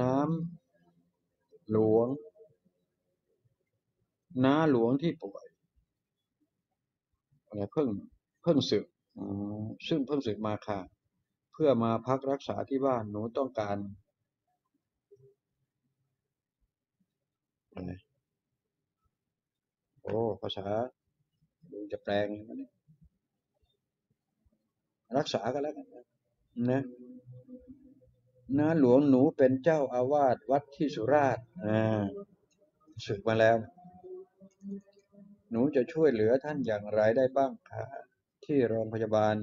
น้ำหลวง น้าหลวงที่ป่วยอะไรเพิ่งเพิ่งสึกอืมซึ่งเพิ่งสึกมาค่ะ เพื่อมาพักรักษาที่บ้านหนูต้องการโอ้ภาษาดูจะแปลงมันรักษาก็แล้วกันนะ น้าหลวงหนูเป็นเจ้าอาวาสวัดที่สุราษฎร์อ่าศึกมาแล้ว หนูจะช่วยเหลือท่านอย่างไรได้บ้างคะที่โรงพยาบาล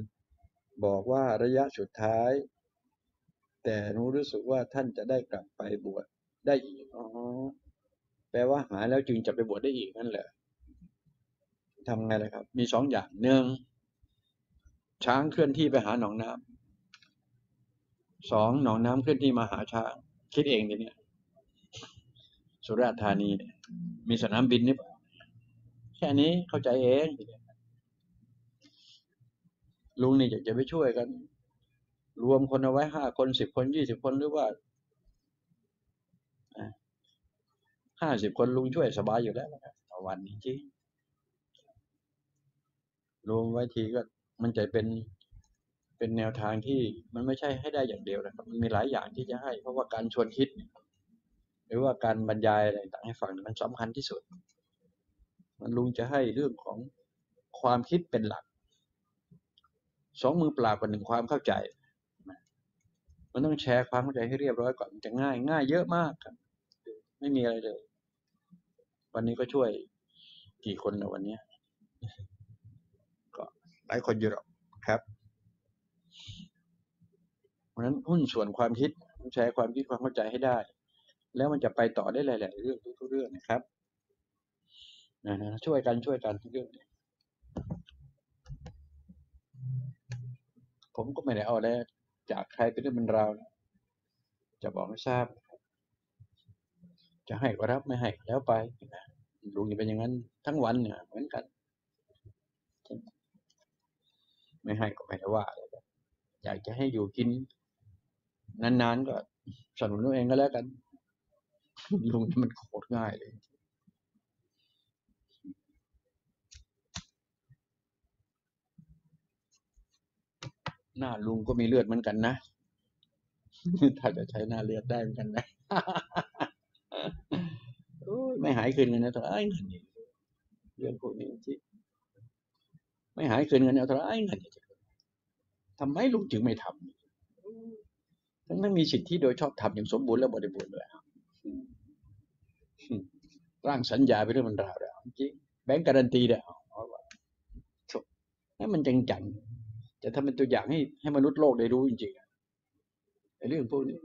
บอกว่าระยะสุดท้าย แต่หนูรู้สึกว่าท่านจะได้กลับไปบวชได้อีกอ๋อแปลว่าหายแล้วจึงจะไปบวชได้อีกนั่นแหละทำไงเลยครับ มีสองอย่างหนึ่งช้างเคลื่อนที่ไปหาหนองน้ำ สองหนองน้ำเคลื่อนที่มหาช้างคิดเองทีเนี้ยสุราษฎร์ธานี มีสนามบินนี่แค่นี้เข้าใจเองทีเดียลุงนี่อยากจะไปช่วยกัน รวมคนเอาไว้ห้าคนสิบคนยี่สิบคนหรือว่าห้าสิบคนลุงช่วยสบายอยู่แล้วนะครับต่อวันจริงรวมไว้ทีก็มันจะเป็น เป็นแนวทางที่มันไม่ใช่ให้ได้อย่างเดียวนะครับ มันมีหลายอย่างที่จะให้ เพราะว่าการชวนคิด หรือว่าการบรรยายอะไรต่างให้ฟังมันสำคัญที่สุด มันลุงจะให้เรื่องของความคิดเป็นหลัก สองมือเปล่ากับหนึ่งความเข้าใจมันต้องแชร์ความเข้าใจให้เรียบร้อยก่อนมันจะง่าย ง่ายเยอะมากครับ ไม่มีอะไรเลย วันนี้ก็ช่วยกี่คนนะวันนี้ก็หลายคนอยู่หรอกครับ เพราะฉะนั้นหุ้นส่วนความคิดแชร์ความคิดความเข้าใจให้ได้ แล้วมันจะไปต่อได้หลาย ๆ เรื่องทุกๆเรื่องนะครับนะนะช่วยกันช่วยกันทุกเรื่องผมก็ไม่ได้เอาแล้วจากใครเป็นเรื่องเป็นราวนะจะบอกให้ทราบ จะให้ก็รับไม่ให้แล้วไปนะลุงจะเป็นอย่างนั้นทั้งวันเนี่ยเหมือนกัน ไม่ให้ก็ไม่ได้ว่า อยากจะให้อยู่กิน นานๆก็สนุนตัวเองก็แล้วกันลุงนี่มันโคตรง่ายเลยหน้าลุงก็มีเลือดเหมือนกันนะ ถ้าจะใช้หน้าเลือดได้เหมือนกันนะโอ้ยไม่หายคืนเงินเอาเท่าไหร่เงินเรื่องพวกนี้จริงไม่หายคืนเงินเอาเท่าไรเงินทำไมลุงจึงไม่ทำ ทั้งนั้นมีสิทธิโดยชอบทำอย่างสมบูรณ์และบริบูรณ์เลยร่างสัญญาไปเรื่องมันราวแล้วจริงแบงก์การันตีแล้วให้มันจังจังจะทำเป็นตัวอย่างให้ให้มนุษย์โลกได้รู้จริงๆไอ้เรื่องพวกนี้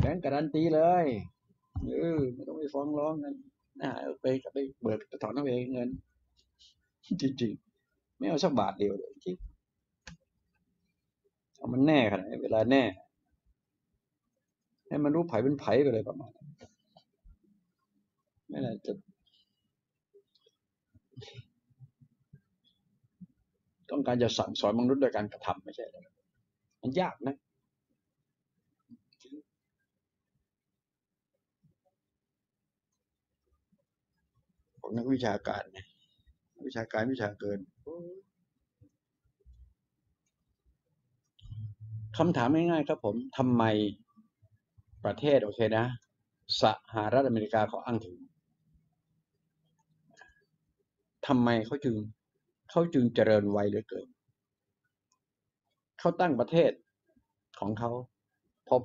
แบงก์การันตีเลยเออไม่ต้องไปฟ้องร้องกันน่าเอาไปกับไปเบิกถอนเอาเองเงิน จริงๆ ไม่เอาสักบาทเดียวเลยจริง มันแน่ขนาดนี้เวลาแน่ ให้มันรู้ไผเป็นไผไปเลยประมาณนั้นไม่น่าจะต้องการจะสั่งสอนมนุษย์โดยการกระทำไม่ใช่หรอมันยากนะของนักวิชาการเนี่ยวิชาการวิชาเกิน คำถามง่ายๆครับผมทำไมประเทศโอเคนะสหรัฐอเมริกาเขาอ้างถึงทำไมเขาจึงเขาจึงเจริญไวเหลือเกินเขาตั้งประเทศของเขา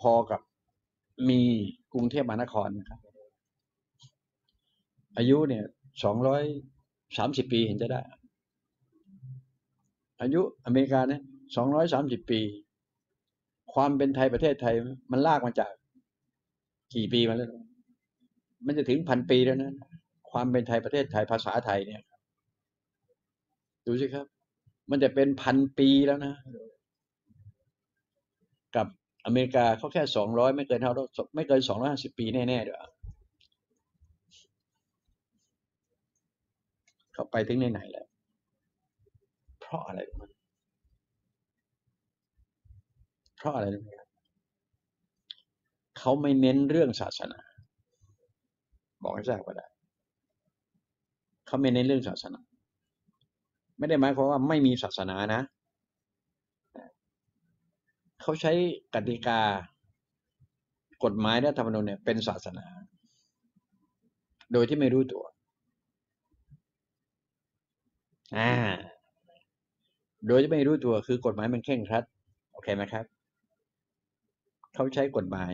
พอๆกับมีกรุงเทพมหานครนะครับ อายุเนี่ยสองร้อยสามสิบปีเห็นจะได้ อายุอเมริกาเนี่ยสองร้อยสามสิบปี ความเป็นไทยประเทศไทย มันลากมาจาก กี่ปีมาแล้ว มันจะถึงพันปีแล้วนะ ความเป็นไทยประเทศไทยภาษาไทยเนี่ยดูสิครับ มันจะเป็นพันปีแล้วนะ กับอเมริกาเขาแค่สองร้อยไม่เกินเท่าไม่เกินสองร้อยห้าสิบปีแน่ๆเด้อเขาไปถึงไหนๆแล้ว เพราะอะไรรู้ไหม ราะอะไรรู้ไหมครับเขาไม่เน้นเรื่องศาสนา บอกให้ทราบก็ได้เขาไม่เน้นเรื่องศาสนา ไม่ได้หมายความว่าไม่มีศาสนานะเขาใช้กติกากฎหมายและธรรมนูญเนี่ยเป็นศาสนา โดยที่ไม่รู้ตัวอ่าโดยที่ไม่รู้ตัวคือกฎหมายมันเคร่งครัด โอเคไหมครับ เขาใช้กฎหมาย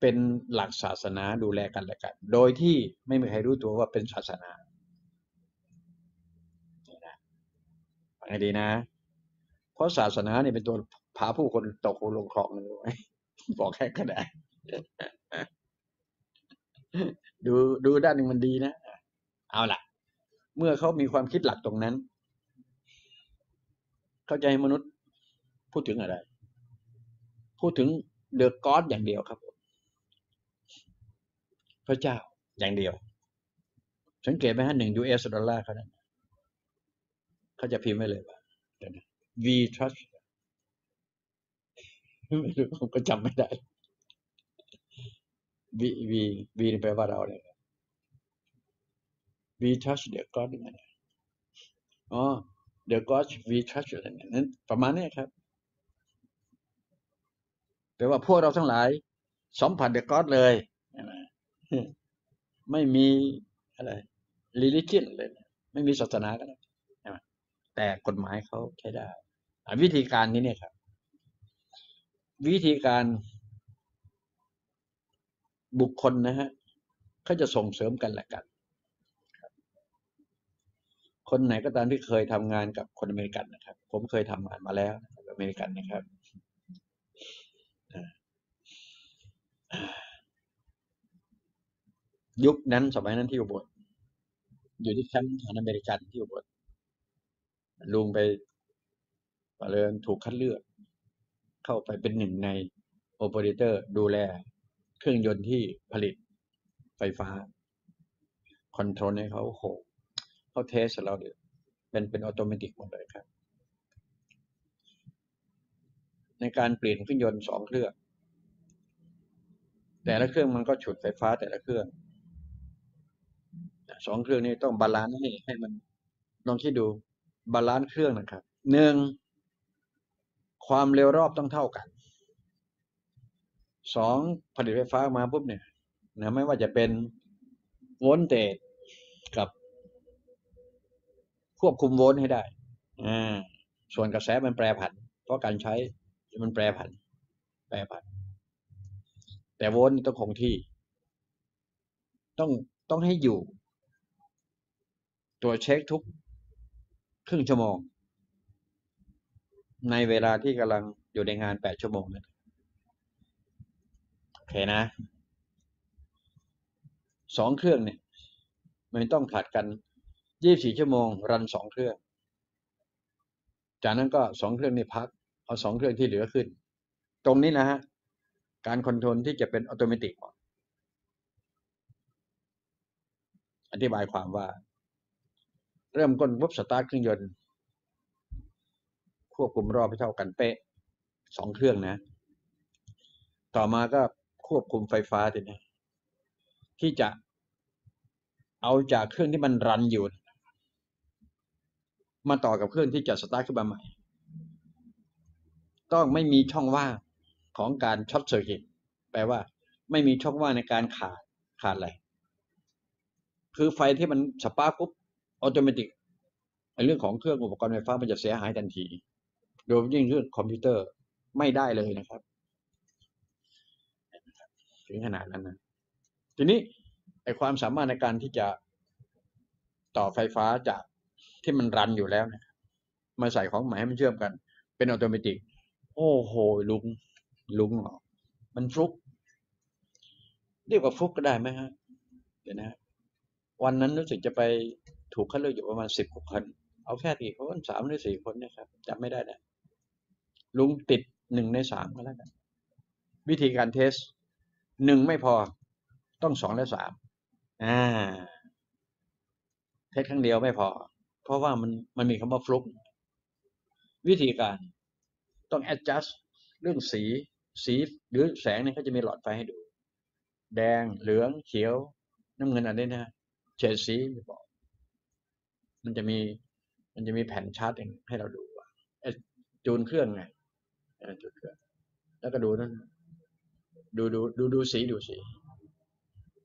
เป็นหลักศาสนาดูแลกันและกัน โดยที่ไม่มีใครรู้ตัวว่าเป็นศาสนานี่นะฟังให้ดีนะ เพราะศาสนาเนี่ยเป็นตัวพาผู้คนตกลงคลองเลยบอกแค่ก็ได้ดูดูด้านหนึ่งมันดีนะ เอาล่ะ เมื่อเขามีความคิดหลักตรงนั้น เข้าใจมนุษย์พูดถึงอะไร พูดถึง the God อย่างเดียวครับ พระเจ้าอย่างเดียว สังเกตไหมฮะหนึ่ง US dollar เขานั้นเขาจะพิมพ์ไว้เลยว่า we trust ไม่รู้ผมก็จำไม่ได้ we we we แปลว่าเราเนี่ย we trust the God ยังไงอ๋อ the God we trust อะไรเนี่ยนั้นประมาณนี้ครับ แปลว่าพวกเราทั้งหลายสัมผัส the God เลย ไม่มีอะไร religion เลย ไม่มีศาสนาก็ได้แต่กฎหมายเขาใช้ได้วิธีการนี้เนี่ยครับ วิธีการบุคคลนะฮะเขาจะส่งเสริมกันและกัน คนไหนก็ตามที่เคยทำงานกับคนอเมริกันนะครับ ผมเคยทำงานมาแล้วกับอเมริกันนะครับ ยุคนั้นสมัยนั้นที่อุบลอยู่ที่แคมป์ทหารอเมริกันที่อุบลลุงไปเผอิญถูกคัดเลือก เข้าไปเป็นหนึ่งในโอเปอเรเตอร์ดูแล เครื่องยนต์ที่ผลิตไฟฟ้า control ให้เขาโหเขา test เราเดี๋ยวเป็นเป็น automatic หมดเลยครับ ในการเปลี่ยนเครื่องยนต์สองเครื่อง แต่ละเครื่องมันก็ฉุดไฟฟ้าแต่ละเครื่อง สองเครื่องนี้ต้อง balance ให้ให้มันลองคิดดู balance เครื่องนะครับหนึ่งความเร็วรอบต้องเท่ากันสองผลิตไฟฟ้ามาปุ๊บเนี่ยนะไม่ว่าจะเป็น voltage กับ ควบคุมโวลต์ให้ได้อ่าส่วนกระแสมันแปรผัน เพราะการใช้มันแปรผัน แปรผัน แต่โวลต์ต้องคงที่ ต้องต้องให้อยู่ ตัวเช็คทุกครึ่งชั่วโมง ในเวลาที่กำลังอยู่ในงานแปดชั่วโมงนะโอเคนะสองเครื่องเนี่ย มันต้องผัดกันยี่บสี่ชั่วโมง run สองเครื่อง จากนั้นก็สองเครื่องนี่พัก เอาสองเครื่องที่เหลือขึ้น ตรงนี้นะฮะ การ control ที่จะเป็นอัตโนมัติอธิบายความว่า เริ่มต้นปุ๊บสตาร์ทเครื่องยนต์ ควบคุมรอบให้เท่ากันเป๊ะสองเครื่องนะ ต่อมาก็ควบคุมไฟฟ้าทีนี้ที่จะเอาจากเครื่องที่มัน run อยู่ มาต่อกับเครื่องที่จะสตาร์ทขึ้นมาใหม่ ต้องไม่มีช่องว่างของการ short circuit แปลว่าไม่มีช่องว่างในการขาดขาดอะไร คือไฟที่มัน spark ปุ๊บ อัตโนมัติในเรื่องของเครื่องอุปกรณ์ไฟฟ้ามันจะเสียหายทันที โดยยิ่งเรื่องคอมพิวเตอร์ไม่ได้เลยนะครับ ถึงขนาดนั้นนะ ทีนี้ไอความสามารถในการที่จะต่อไฟฟ้าจากที่มันรันอยู่แล้วเนี่ยมาใส่ของใหม่ให้มันเชื่อมกัน เป็นอัตโนมัติโอ้โห ลุง ลุงมันฟลุกเรียกว่าฟลุกก็ได้ไหมฮะเดี๋ยวนะ วันนั้นรู้สึกจะไป ถูกคัดเลือกอยู่ประมาณสิบกว่าคน เอาแค่กี่คนสามหรือสี่คนนะครับจำไม่ได้นะลุงติดหนึ่งในสามก็แล้วกันวิธีการเทสหนึ่งไม่พอต้องสองและสามอ่าเทสครั้งเดียวไม่พอ เพราะว่ามันมันมีคำว่าฟลุกวิธีการต้อง adjust เรื่องสี สีหรือแสงเนี่ยเขาจะมีหลอดไฟให้ดู แดงเหลืองเขียว น้ำเงินอันนี้นะฮะเฉดสีไม่บอก มันจะมีมันจะมีแผ่นชาร์ตเองให้เราดูว่าเอ๊ะจูนเครื่องไงเอจูนเครื่อง แล้วก็ดูนั่นดูดูดูดูสีดูสี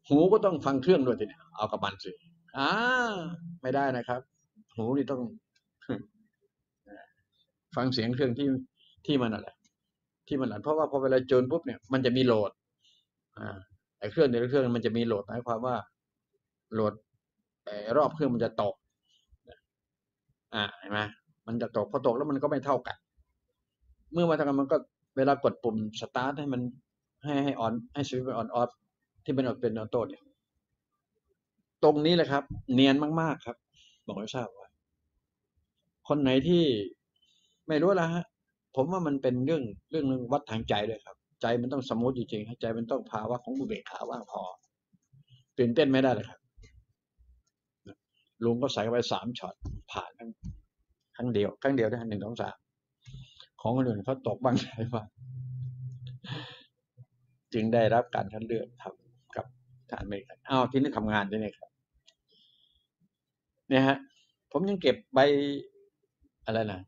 หูก็ต้องฟังเครื่องด้วยทีเนี้ยเอากับมันสิอ่าไม่ได้นะครับ หูนี่ต้อง ฟังเสียงเครื่องที่ที่มันอะไรที่มันอะไรเพราะว่าพอเวลาจูนปุ๊บเนี่ยมันจะมีโหลด อ่าไอ้เครื่องในเครื่องมันจะมีโหลดหมายความว่าโหลดไอ้รอบเครื่องมันจะตก อ่าเห็นไหมมันจะตกพอตกแล้วมันก็ไม่เท่ากัน เมื่อมาทำงานมันก็เวลากดปุ่มสตาร์ทให้มันให้ให้ on ให้สวิตช์เป็น on off ที่เป็นออเป็น auto เนี่ยตรงนี้แหละครับ เนียนมากๆครับ บอกให้ทราบว่า คนไหนที่ไม่รู้ละฮะ ผมว่ามันเป็นเรื่องเรื่องหนึ่งวัดทางใจด้วยครับ ใจมันต้อง smooth จริงๆใจมันต้องภาวะของอุเบกขาว่างพอตื่นเต้นไม่ได้เลยครับ ลุงก็ใส่ไปสามช็อตผ่านทั้งครั้งเดียวครั้งเดียวได้หนึ่งสองสามของคนอื่นเขาตกบ้างใช่ปะจึงได้รับการคัดเลือกทำกับทหารอเมริกันอ้าวที่นี่ทำงานที่นี่ครับเนี่ยฮะ ผมยังเก็บใบอะไรนะ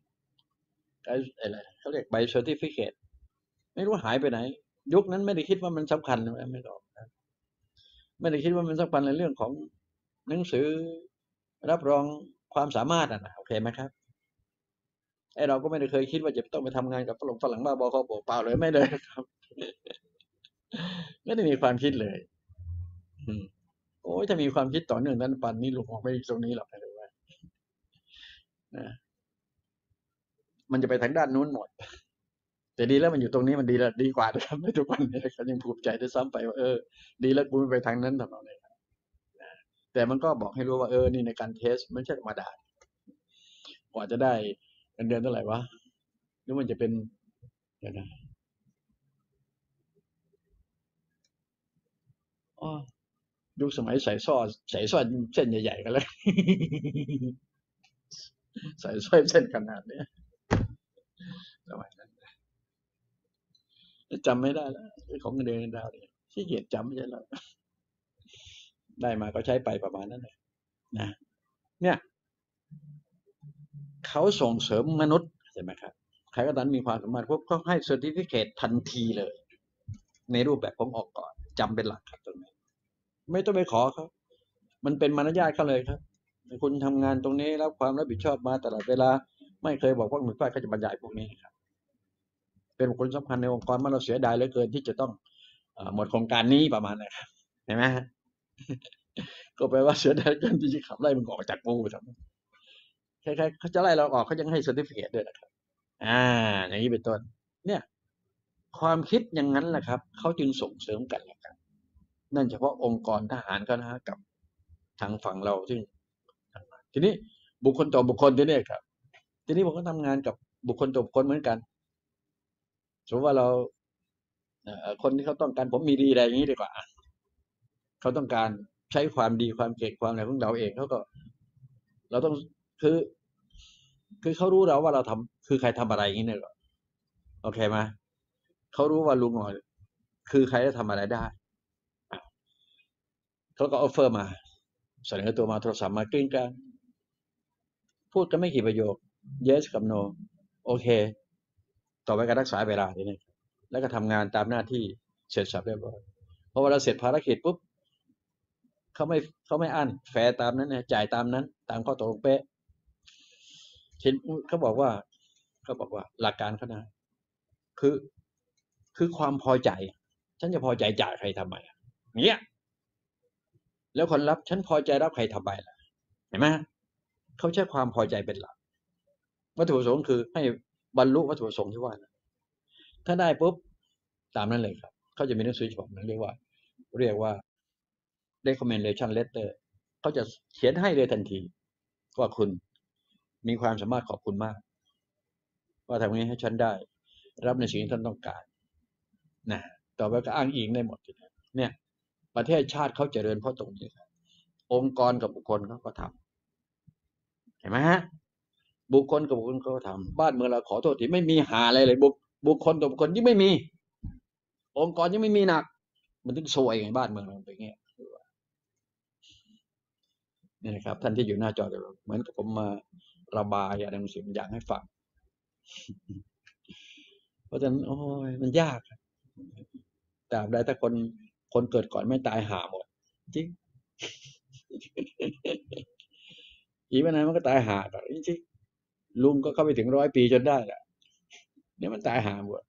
ไอ้อะไรเขาเรียกใบ certificateไม่รู้หายไปไหน ยุคนั้นไม่ได้คิดว่ามันสำคัญไม่หรอกไม่ได้คิดว่ามันสำคัญในเรื่องของหนังสือ รับรองความสามารถอะนะโอเคไหมครับไอเราก็ไม่ได้เคยคิดว่าจะต้องไปทำงานกับฝรั่งฝรั่งบ้าบอเขาโปเปล่าเลยไม่เลยครับ ไม่ได้มีความคิดเลย อืมโอ้ยถ้ามีความคิดต่อเนื่องนั้นปันนี้ลุงออกไม่ตรงนี้หรอกนะว่านะมันจะไปทางด้านนู้นหมด แต่ดีแล้วมันอยู่ตรงนี้มันดีแล้วดีกว่านะครับไม่ทุกวันนี้ยังภูมิใจได้ซ้ำไปว่าเออดีแล้วกูไม่ไปทางนั้นทำเอาเลยครับ แต่มันก็บอกให้รู้ว่าเออนี่ในการเทสไม่ใช่ธรรมดากว่าจะได้เงินเดือนเท่าไหร่วะหรือมันจะเป็นเดี๋ยวนะอ๋อยุคสมัยใส่สร้อยใส่สร้อยเส้นใหญ่ๆกันเลยใส่สร้อยเส้นขนาดเนี้สมัยนั้นจำไม่ได้แล้วของเงินเดือนดาวเนี่ยขี้เกียจจำไม่ใช่แล้ว ได้มาก็ใช้ไปประมาณนั้นเลยนะเนี่ยเขาส่งเสริมมนุษย์ใช่ไหมครับใครก็ตามมีความสามารถพวกเขาให้เซอร์ติฟิเคตทันทีเลย ในรูปแบบผมออกก่อนจำเป็นหลักครับตรงนี้ ไม่ต้องไปขอเขามันเป็นมารยาทเขาเลยครับ คุณทำงานตรงนี้รับความรับผิดชอบมาตลอดเวลา ไม่เคยบอกว่าหน่วยฝ่ายเขาจะบรรยายพวกนี้ครับ เป็นบุคคลสำคัญในองค์กรมาเราเสียดายเหลือเกินที่จะต้องหมดโครงการนี้ประมาณนะครับเห็นไหม ก็แปลว่าเสียดายเกินที่จะขับไล่มันออกจากกูทำใครๆเขาจะไล่เราออกเขายังให้ certificate ด้วยนะครับ อ่า อย่างนี้เป็นต้น เนี่ย ความคิดอย่างนั้นแหละครับ เขาจึงส่งเสริมกันและกันนั่นเฉพาะองค์กรทหารก็นะกับทางฝั่งเราซึ่งทีนี้บุคคลต่อบุคคลทีนี่ครับ ทีนี้ผมก็ทำงานกับบุคคลต่อบุคคลเหมือนกันสมมติว่าเราคนที่เขาต้องการผมมีดีอะไรอย่างนี้ดีกว่า เขาต้องการใช้ความดีความเก่งความอะไรของเราเองเขาก็ เราต้องคือ คือเขารู้เราว่าเราทำคือใครทำอะไรอย่างนี้เนี่ยโอเคไหมเขารู้ว่าลุงหน่อยคือใครจะทำอะไรได้เขาก็ offer มาเสนอตัวมาโทรศัพท์มากริ๊งกันพูดกันไม่กี่ประโยค yes กับ no โอเค ต่อไปการรักษาเวลาทีนี้แล้วก็ทำงานตามหน้าที่เสร็จสรรพเรียบร้อยพอเวลาเสร็จภารกิจปุ๊บ เขาไม่เขาไม่อั้นแฟตามนั้นนะจ่ายตามนั้น ตามข้อตกลงเป๊ะเห็นเขาบอกว่าเขาบอกว่าหลักการเขานะคือคือความพอใจ ฉันจะพอใจจ่ายใครทำไมเนี้ยแล้วคนรับฉันพอใจรับใครทำไมล่ะ เห็นไหมเขาใช้ความพอใจเป็นหลัก วัตถุประสงค์คือให้บรรลุวัตถุประสงค์ที่ว่านะถ้าได้ปุ๊บตามนั้นเลยครับ เขาจะมีหนังสือฉบับนั้นเรียกว่า เรียกว่า recommendation letter เขาจะเขียนให้เลยทันที ว่าคุณมีความสามารถขอบคุณมาก ว่าทำนี้ให้ฉันได้ รับในสิ่งที่ท่านต้องการนะต่อไปก็อ้างอิงได้หมดเนี่ย ประเทศชาติเขาเจริญเพราะตรงนี้ครับองค์กรกับบุคคลเขาก็ทำเห็นไหมฮะบุคคลกับบุคคลเขาทำบ้านเมืองเราขอโทษที่ไม่มีหาอะไรเลย บุคบุคคลต่อบุคคลยิ่งไม่มี องค์กรยังไม่มีหนัก มันถึงซวยไงบ้านเมืองเราเป็นอย่างเงี้ย นี่นะครับ ท่านที่อยู่หน้าจอเดี๋ยวเหมือนกับผมมาระบายอะไรบางสิ่งบางอย่างให้ฟังเพราะฉะนั้นโอ้ยมันยากตราบใดถ้าคนคนเกิดก่อนไม่ตายหาหมด จริงอีกวันนั้นมันก็ตายหาก่อจริงลุงก็เข้าไปถึงร้อยปีจนได้แหละเนี่ยมันตายหาหมด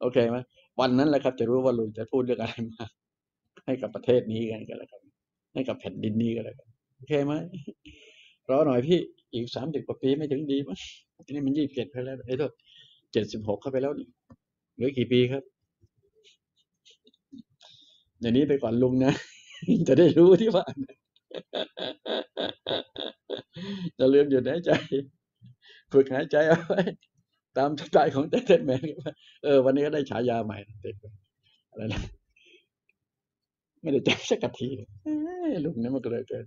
โอเคไหมวันนั้นแหละครับ จะรู้ว่าลุงจะพูดเรื่องอะไรมาให้กับประเทศนี้กันก็แล้วกัน ให้กับแผ่นดินนี้ก็แล้วกันโอเคไหมรอหน่อยพี่อีกสามสิบกว่าปีไม่ถึงดีมั้งทีนี้มันยี่สิบเจ็ดไปแล้วไอ้โทษเจ็ดสิบหกเข้าไปแล้วนี่เหลือกี่ปีครับเดี๋ยวนี้ไปก่อนลุงนะ จะได้รู้ที่ว่าจะลืมหยุดหายใจฝึกหายใจเอาไว้ตามสไตล์ของเต้นแมนเออ วันนี้ก็ได้ฉายาใหม่เต้อะไรนะ ไม่ได้จำสักทีลุงนี่มันก็เลยเกิน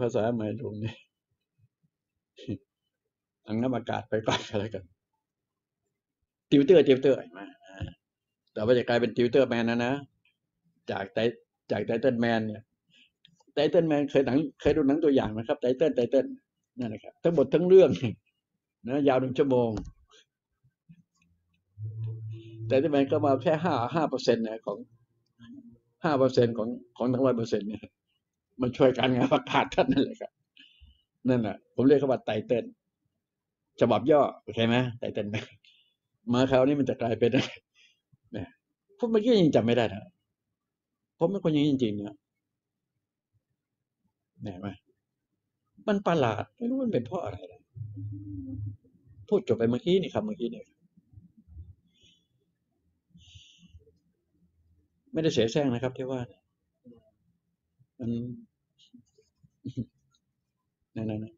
ภาษาใหม่ลุงเนี่ยอังน้ำอากาศไปก่อนก็แล้วกันติวเตอร์ติวเตอร์มาแต่ว่าจะกลายเป็นติวเตอร์แมนนะนะจากไตจากไตเติ้ลแมนเนี่ยไตเติ้ลแมนเคยหนังเคยดูหนังตัวอย่างไหมครับไตเติ้ลไตเติ้ลนั่นแหละครับทั้งหมดทั้งเรื่องนะยาวหนึ่งชั่วโมง แต่ที่มันก็มาแค่ห้าห้าเปอร์เซ็นต์นะของห้าเปอร์เซ็นของของทั้งร้อยเปอร์เซ็นต์เนี่ยมันช่วยการงานประกาศท่านนั่นแหละครับ นั่นแหละผมเรียกเขาว่าไตเติ้ลฉบับย่อโอเคไหมไตเติ้ลมาคราวนี้มันจะกลายเป็นอะไรเนี่ยผมเมื่อกี้ยังจำไม่ได้นะผมเป็นคนอยังนี้จริงๆนะเนี่ยไหมมันประหลาดไม่รู้มันเป็นเพราะอะไร พูดจบไปเมื่อกี้นี่ครับเมื่อกี้เนี่ย ไม่ได้เสียแซงนะครับที่ว่าเนี่ยมันนั่นนั่น